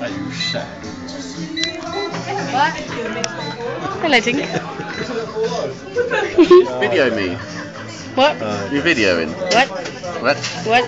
Are you sad? What? Hello, Tink. Video me. What? Uh, You're videoing. What? What? What?